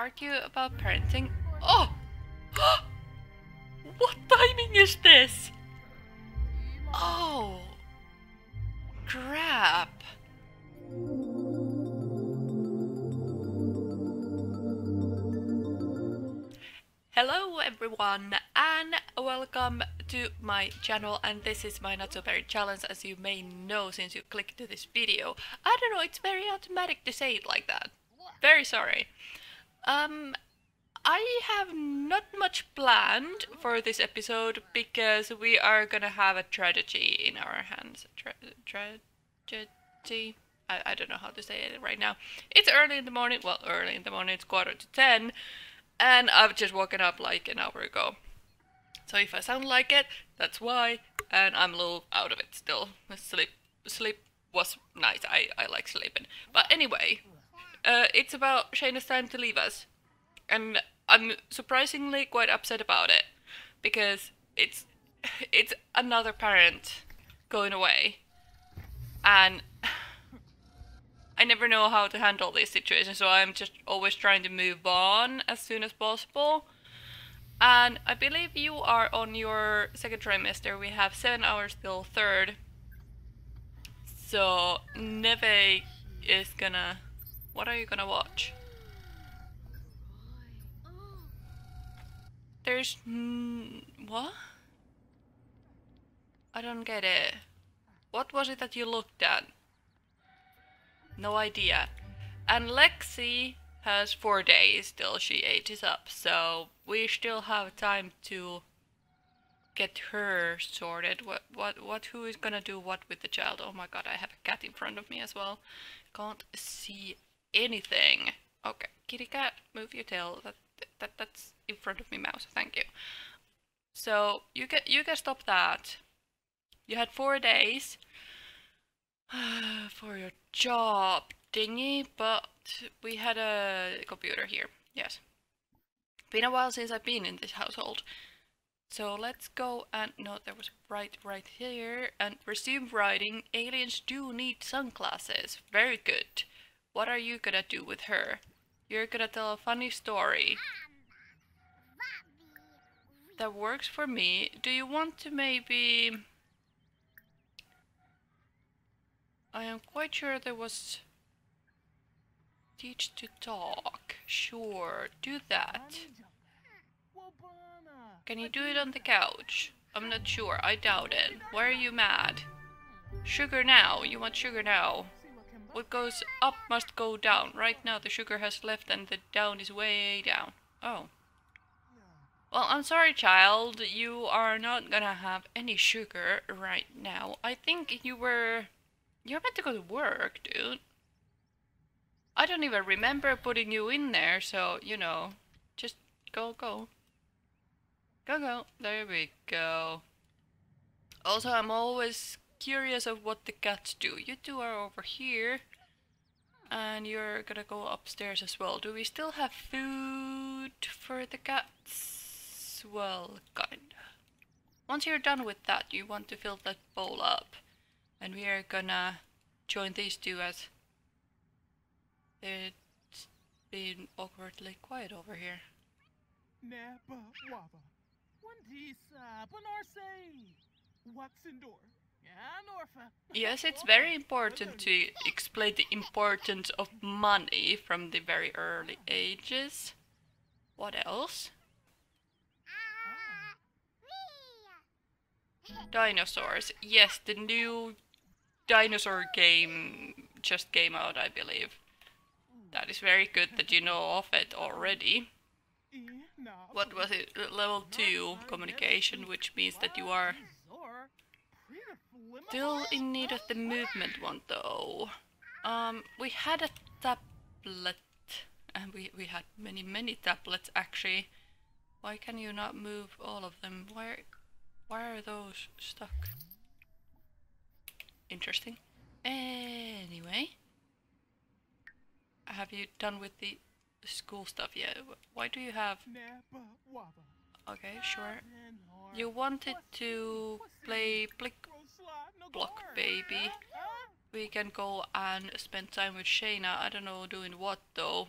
argue about parenting. Oh! what timing is this? Oh! Crap! Hello everyone and welcome to my channel and this is my not so berry challenge as you may know since you clicked to this video. I don't know, it's very automatic to say it like that. Very sorry. Um, I have not much planned for this episode because we are gonna have a tragedy in our hands. Tra tragedy? I, I don't know how to say it right now. It's early in the morning. Well, early in the morning. It's quarter to ten. And I've just woken up like an hour ago. So if I sound like it, that's why. And I'm a little out of it still. Sleep, sleep was nice. I, I like sleeping. But anyway, uh, it's about Shayna's time to leave us. And I'm surprisingly quite upset about it. Because it's it's another parent going away. And I never know how to handle these situations, so I'm just always trying to move on as soon as possible. And I believe you are on your second trimester. We have seven hours till third. So Neve is gonna. What are you gonna watch? There's what? I don't get it. What was it that you looked at? No idea. And Lexi has four days till she ages up, so we still have time to get her sorted. What, what, what, who is gonna do what with the child? Oh my god, I have a cat in front of me as well. Can't see anything. Okay, kitty cat, move your tail. That, that, that's in front of me, mouse. Thank you. So you can you can stop that. You had four days for your job dingy, but we had a computer here. Yes. Been a while since I've been in this household. So let's go and no, there was right right here and resume writing. Aliens do need sunglasses. Very good. What are you gonna do with her? You're gonna tell a funny story. That works for me. Do you want to maybe I am quite sure there was teach to talk. Sure, do that. Can you do it on the couch? I'm not sure, I doubt it. Why are you mad? Sugar now, you want sugar now. What goes up must go down. Right now the sugar has left and the down is way down. Oh. Well, I'm sorry, child. You are not gonna have any sugar right now. I think you were you're meant to go to work, dude. I don't even remember putting you in there, so, you know, just go, go. Go, go. There we go. Also, I'm always curious of what the cats do. You two are over here. And you're gonna go upstairs as well. Do we still have food for the cats? Well, kinda. Once you're done with that, you want to fill that bowl up. And we are gonna join these two as it's been awkwardly quiet over here. Yes, it's very important to explain the importance of money from the very early ages. What else? Dinosaurs. Yes, the new dinosaur game just came out, I believe. That is very good that you know of it already. What was it? Level 2 communication, which means that you are still in need of the movement one though. Um, we had a tablet, and we, we had many, many tablets actually. Why can you not move all of them? Why, why are those stuck? interesting. Anyway, have you done with the school stuff yet? Why do you have... Okay, sure. You wanted to play Block Baby. We can go and spend time with Shayna. I don't know doing what though.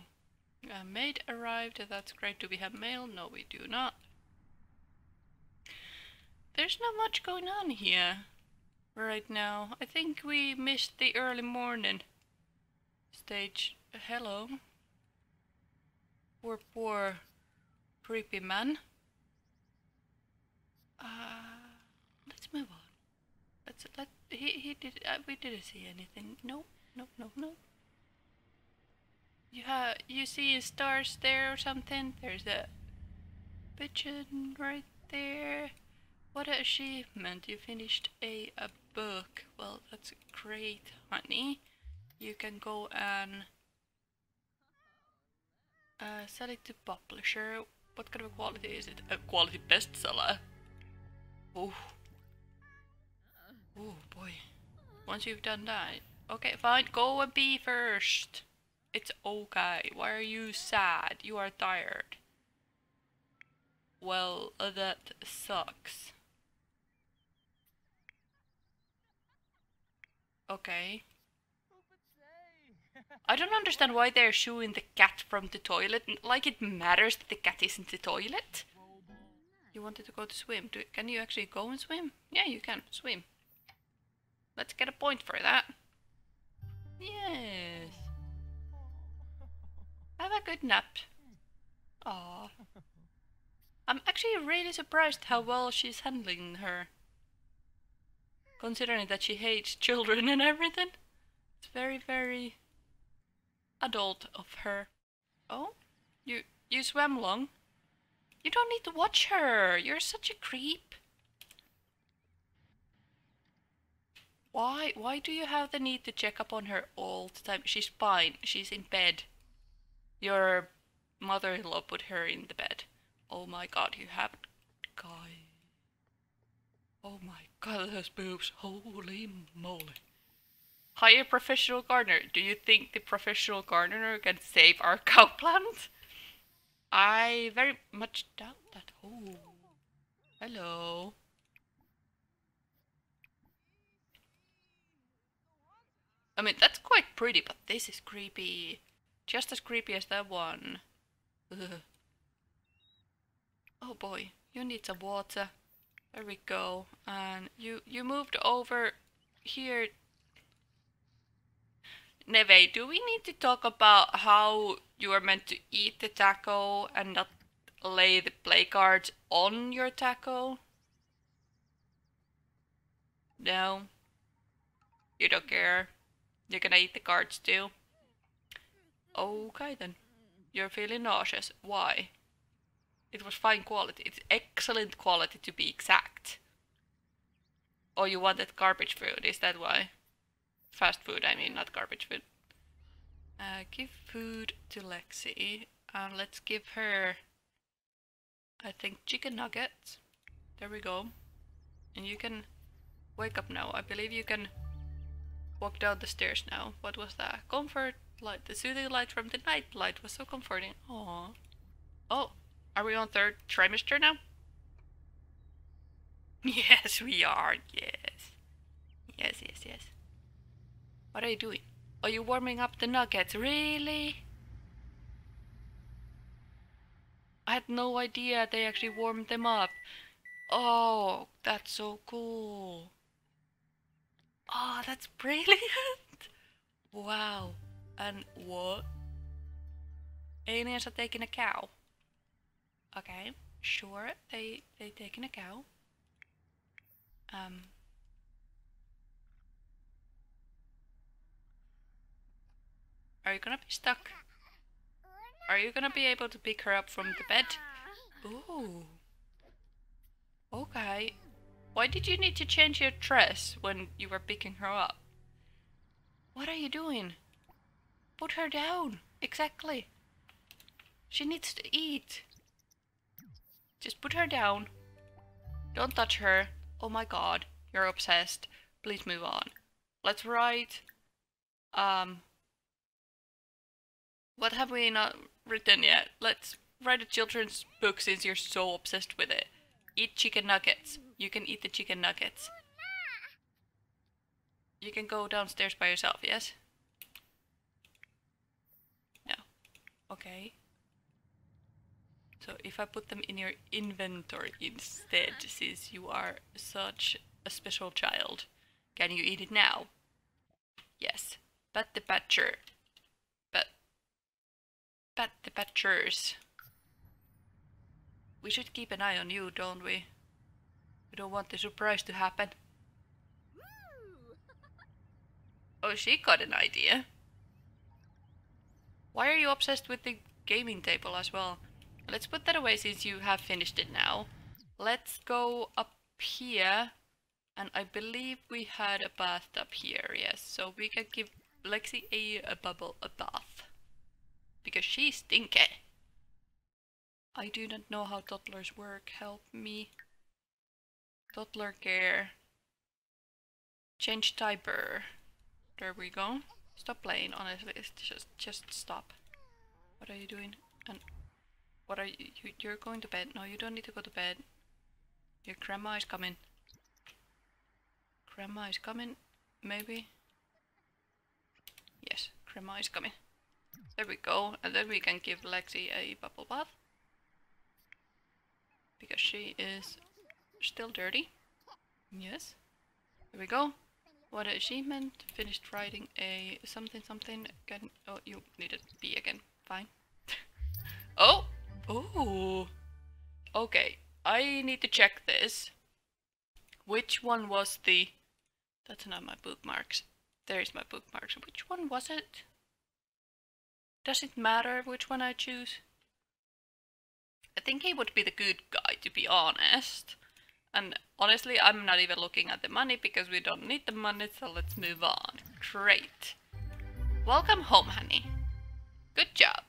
A maid arrived, that's great. Do we have mail? No, we do not. There's not much going on here right now. I think we missed the early morning stage. Hello. Poor, poor, creepy man. Uh, let's move on. Let's let he he did. Uh, we didn't see anything. No, no, no, no. You have you see stars there or something? There's a pigeon right there. What an achievement! You finished a a book. Well, that's great, honey. You can go and uh, sell it to publisher. What kind of quality is it? A quality bestseller. Oh. Oh boy. Once you've done that. Okay, fine. Go and be first. It's okay. Why are you sad? You are tired. Well, uh, that sucks. Okay. I don't understand why they're shooing the cat from the toilet. Like it matters that the cat is in the toilet. You wanted to go to swim. Do, can you actually go and swim? Yeah, you can. Swim. Let's get a point for that. Yes. Have a good nap. Aww. I'm actually really surprised how well she's handling her. Considering that she hates children and everything. It's very, very adult of her. Oh? You you swam long? You don't need to watch her. You're such a creep. Why why do you have the need to check up on her all the time? She's fine. She's in bed. Your mother-in-law put her in the bed. Oh my god, you have guy. Oh my god, those boobs. Holy moly. Hire a professional gardener. Do you think the professional gardener can save our cow plant? I very much doubt that. Oh. Hello. I mean, that's quite pretty, but this is creepy. Just as creepy as that one. Ugh. Oh boy, you need some water. There we go. And you you moved over here. Neve, do we need to talk about how you are meant to eat the taco and not lay the play cards on your taco? No? You don't care? You're gonna eat the cards too? Okay then. You're feeling nauseous. Why? It was fine quality. It's excellent quality to be exact. Oh, you wanted garbage food, is that why? Fast food, I mean, not garbage food. Uh, give food to Lexi. And let's give her, I think, chicken nuggets. There we go. And you can wake up now. I believe you can walk down the stairs now. What was that? Comfort light. The soothing light from the night light was so comforting. Aww. Oh, are we on third trimester now? Yes, we are. Yes. Yes, yes, yes. What are you doing? Are you warming up the nuggets? Really? I had no idea they actually warmed them up. Oh, that's so cool. Oh, that's brilliant. Wow. And what? Aliens are taking a cow. Okay, sure, they they taking a cow. Um Are you gonna be stuck? Are you gonna be able to pick her up from the bed? Ooh. Okay. Why did you need to change your dress when you were picking her up? What are you doing? Put her down. Exactly. She needs to eat. Just put her down. Don't touch her. Oh my god, you're obsessed. Please move on. Let's write... Um... What have we not written yet? Let's write a children's book since you're so obsessed with it. Eat chicken nuggets. You can eat the chicken nuggets. You can go downstairs by yourself, yes? No. Okay. So if I put them in your inventory instead, since you are such a special child, can you eat it now? Yes. Pat the patcher. Pat. The patchers. We should keep an eye on you, don't we? We don't want the surprise to happen. Oh, she got an idea. Why are you obsessed with the gaming table as well? Let's put that away since you have finished it now. Let's go up here. And I believe we had a bathtub here, yes. So we can give Lexi a, a bubble a bath. Because she's stinky. I do not know how toddlers work. Help me. Toddler care. Change diaper. There we go. Stop playing, honestly. It's just just stop. What are you doing? And what are you, you you're going to bed? No, you don't need to go to bed. Your grandma is coming. Grandma is coming, maybe? Yes, grandma is coming. There we go, and then we can give Lexi a bubble bath. Because she is still dirty. Yes. There we go. What achievement? Finished writing a something something again. Oh, you needed B again. Fine. oh! Oh! Okay, I need to check this. Which one was the... That's not my bookmarks. There's my bookmarks. Which one was it? Does it matter which one I choose? I think he would be the good guy, to be honest. And honestly, I'm not even looking at the money because we don't need the money, so let's move on. Great. Welcome home, honey. Good job.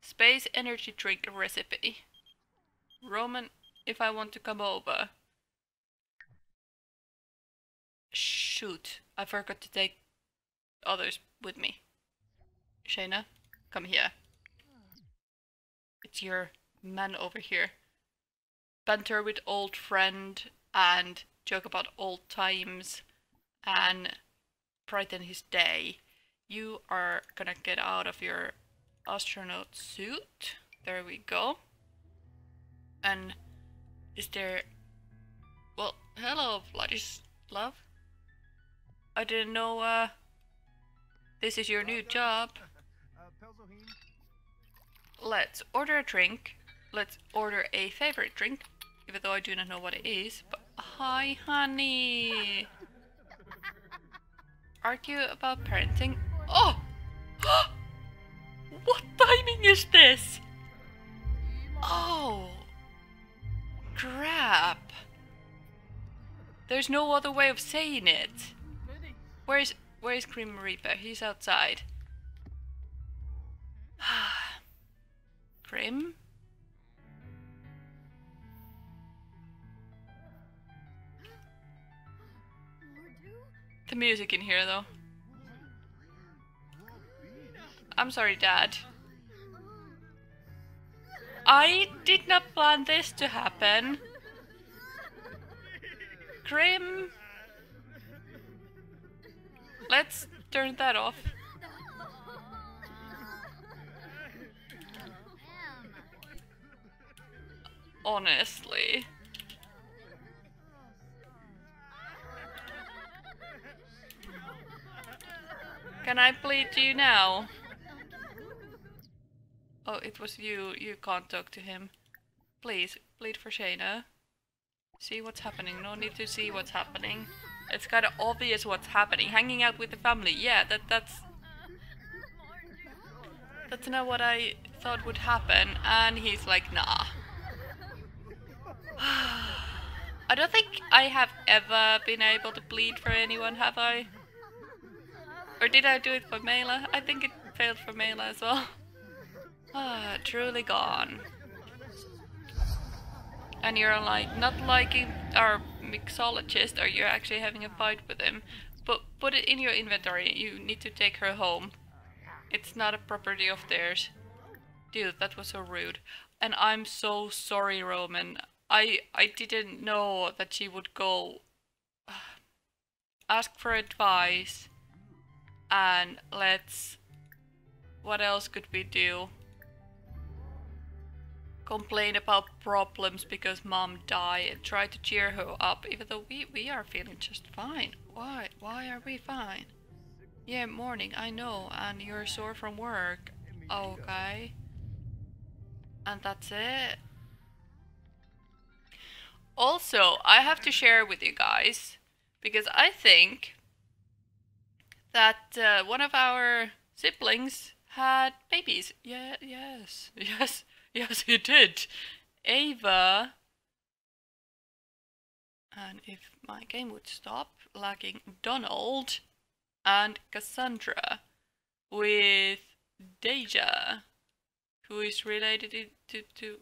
Space energy drink recipe. Roman, if I want to come over. Shoot, I forgot to take others with me. Shayna, come here. It's your man over here banter with old friend and joke about old times and brighten his day. You are gonna get out of your astronaut suit. There we go. And is there... Well, hello, Vladislav. I didn't know, uh... This is your new job. Let's order a drink. Let's order a favorite drink even though I do not know what it is. But hi, honey. Aren't about parenting? Oh! what timing is this? Oh! Crap! There's no other way of saying it. Where's Where's Grim Reaper? He's outside. Grim? The music in here, though. I'm sorry, Dad. I did not plan this to happen. Grim. Let's turn that off. Honestly. Can I bleed you now? Oh, it was you. You can't talk to him. Please, bleed for Shayna. See what's happening. No need to see what's happening. It's kind of obvious what's happening. Hanging out with the family. Yeah, that that's... That's not what I thought would happen. And he's like, nah. I don't think I have ever been able to bleed for anyone, have I? Or did I do it for Mela? I think it failed for Mela as well. Ah, truly gone. And you're like, not liking our mixologist, or you're actually having a fight with him. But put it in your inventory, you need to take her home. It's not a property of theirs. Dude, that was so rude. And I'm so sorry, Roman. I I didn't know that she would go uh, ask for advice and let's... What else could we do? complain about problems because mom died and try to cheer her up even though we, we are feeling just fine. Why? Why are we fine? Yeah, morning, I know, and you're sore from work. Okay. And that's it. Also, I have to share with you guys because I think that uh, one of our siblings had babies. Yeah, yes, yes, yes, he did. Ava. And if my game would stop lagging, Donald and Cassandra with Deja, who is related to, to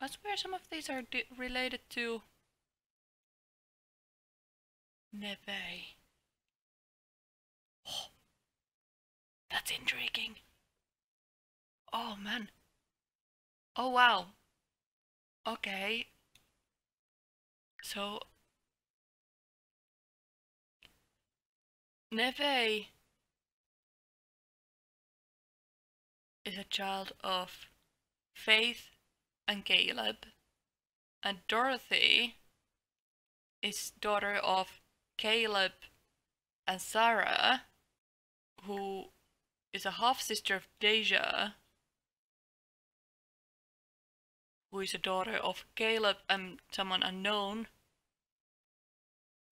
I swear some of these are related to Neve. Oh, that's intriguing. Oh man. Oh wow. Okay. So Neve is a child of faith and Caleb. And Dorothy is daughter of Caleb and Sarah, who is a half sister of Deja, who is a daughter of Caleb and someone unknown.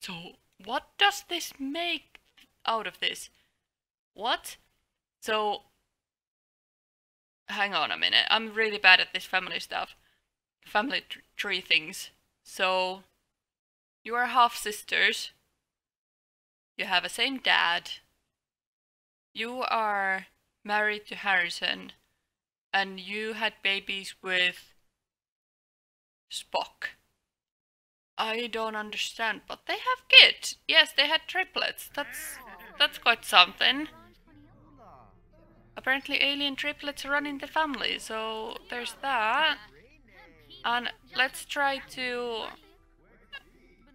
So, what does this make out of this? What? So, hang on a minute. I'm really bad at this family stuff. Family tr tree things. So, you are half sisters. You have a same dad. You are married to Harrison. And you had babies with Spock. I don't understand, but they have kids. Yes, they had triplets. That's that's quite something. Apparently alien triplets run in the family, so there's that. And let's try to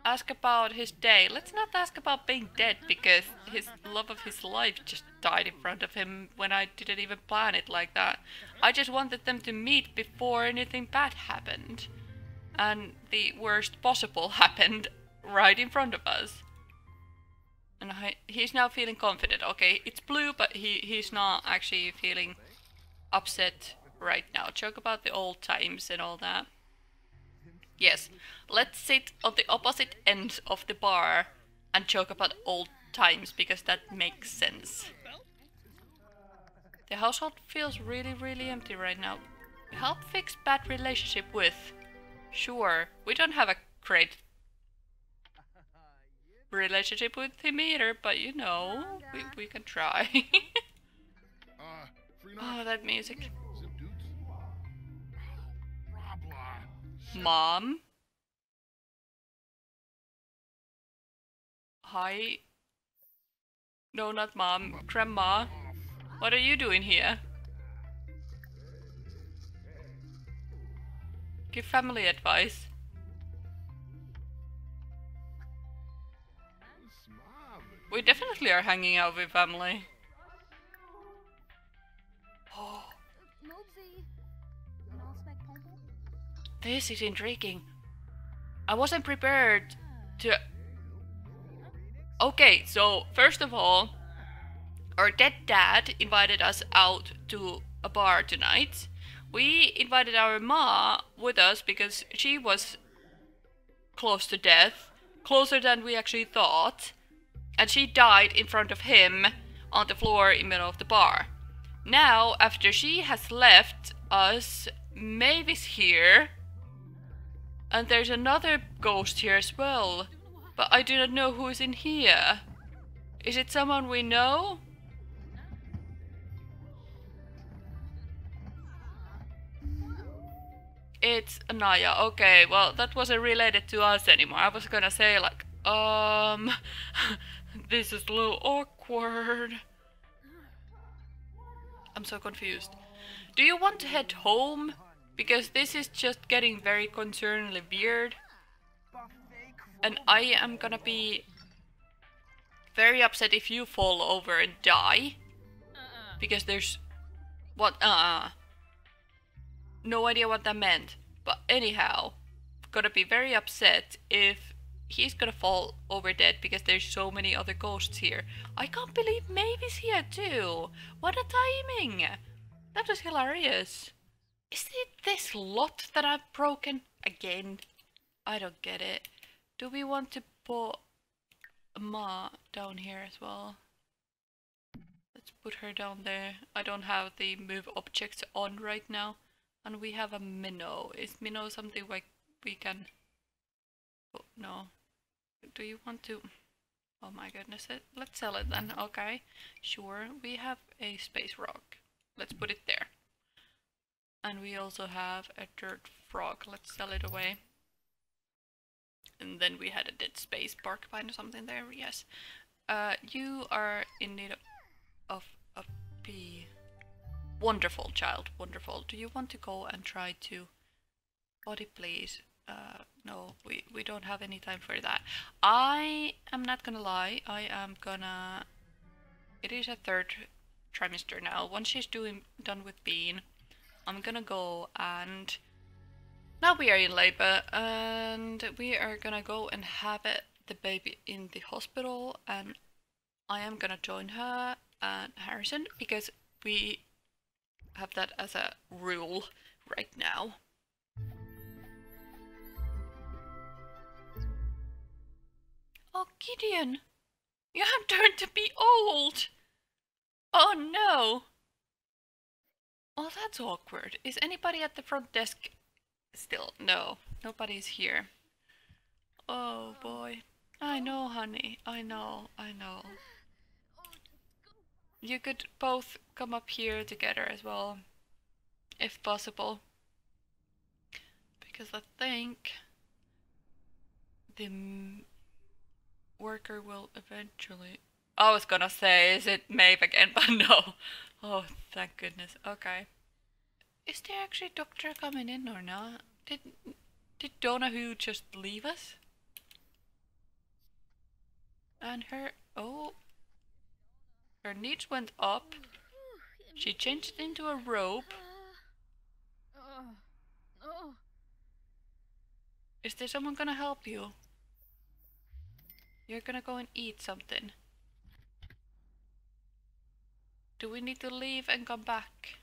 ask about his day. Let's not ask about being dead, because his love of his life just died in front of him when I didn't even plan it like that. I just wanted them to meet before anything bad happened. And the worst possible happened right in front of us. And he's now feeling confident. Okay, it's blue, but he, he's not actually feeling upset right now. Joke about the old times and all that. Yes, let's sit on the opposite ends of the bar and joke about old times, because that makes sense. The household feels really, really empty right now. Help fix bad relationship with. Sure, we don't have a great relationship with him either, but you know, we, we can try. oh, that music. Mom? Hi? No, not mom. Grandma? What are you doing here? Give family advice. We definitely are hanging out with family. This is intriguing. I wasn't prepared to... Okay, so first of all, our dead dad invited us out to a bar tonight. We invited our ma with us because she was close to death, closer than we actually thought and she died in front of him on the floor in the middle of the bar. Now, after she has left us, Mavis here, and there's another ghost here as well, but I do not know who is in here. Is it someone we know? It's Anaya. Okay, well, that wasn't related to us anymore. I was gonna say, like, um, this is a little awkward. I'm so confused. Do you want to head home? Because this is just getting very concerningly weird. And I am gonna be very upset if you fall over and die. Because there's What? Uh. No idea what that meant. But anyhow, gonna be very upset if he's gonna fall over dead because there's so many other ghosts here. I can't believe Maeve here too. What a timing! That was hilarious. Is it this lot that I've broken again? I don't get it. Do we want to put Ma down here as well? Let's put her down there. I don't have the move objects on right now. And we have a minnow. Is minnow something like we can... Oh, no. Do you want to... Oh my goodness, let's sell it then. Okay, sure. We have a space rock. Let's put it there. And we also have a dirt frog. Let's sell it away. And then we had a dead space porcupine or something there, yes. Uh, you are in need of a bee. Wonderful, child, wonderful. Do you want to go and try to... Body, please. Uh, no, we, we don't have any time for that. I am not gonna lie, I am gonna... It is a third trimester now. Once she's doing done with Bean, I'm gonna go and... Now we are in labor and we are gonna go and have it, the baby in the hospital and I am gonna join her and Harrison because we have that as a rule Gideon! You have turned to be old! Oh no! Oh, that's awkward. Is anybody at the front desk still? No, nobody's here. Oh boy. I know, honey. I know, I know. You could both come up here together as well, if possible. Because I think the worker will eventually... I was gonna say, is it Maeve again? But no. Oh, thank goodness. Okay. Is there actually doctor coming in or not? Did did Donahue just leave us? And her... Oh. Her needs went up. She changed into a robe. Is there someone gonna help you? You're gonna go and eat something. Do we need to leave and come back?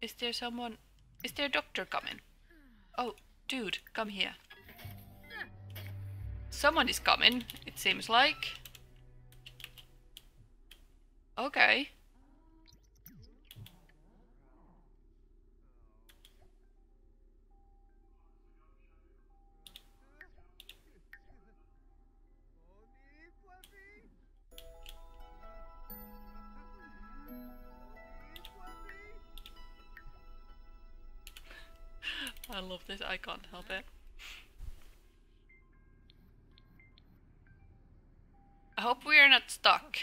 Is there someone... Is there a doctor coming? Oh, dude, come here. Someone is coming, it seems like. Okay. Love this, I can't help it. I hope we are not stuck.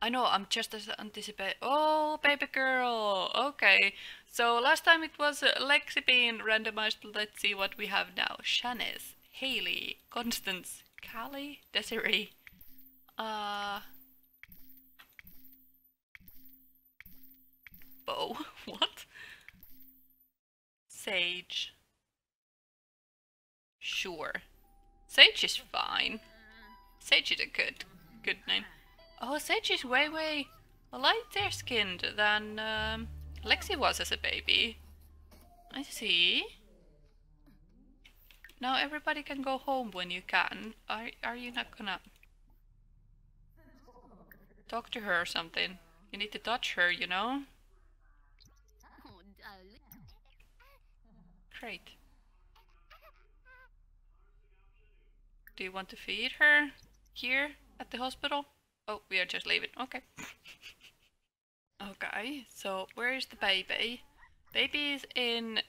I know, I'm just as anticipate. Oh, baby girl. Okay. So last time it was Lexi being randomized. Let's see what we have now. Shanice, Haley, Constance, Callie, Desiree. Uh, Bo. what? Sage. Sure. Sage is fine. Sage is a good, good name. Oh, Sage is way, way lighter skinned than um, Lexi was as a baby. I see. Now everybody can go home when you can. Are, are you not gonna talk to her or something? You need to touch her, you know? Great. Do you want to feed her here at the hospital? Oh, we are just leaving. Okay. okay, so where is the baby? Baby is in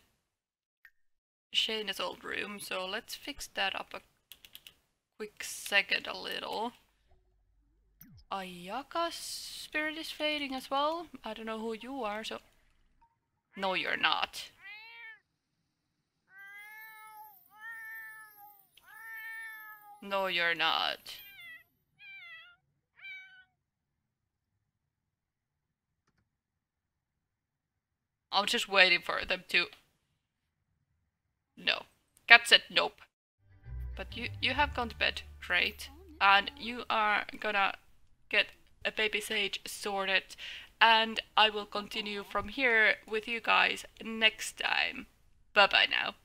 Shayna's old room, so let's fix that up a quick second a little. Ayaka's spirit is fading as well. I don't know who you are, so... No, you're not. No, you're not. I'm just waiting for them to... No. Cat said nope. But you, you have gone to bed, great, And you are gonna get a baby sage sorted. And I will continue from here with you guys next time. Bye-bye now.